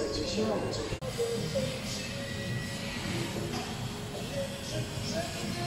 设计希望。Thank.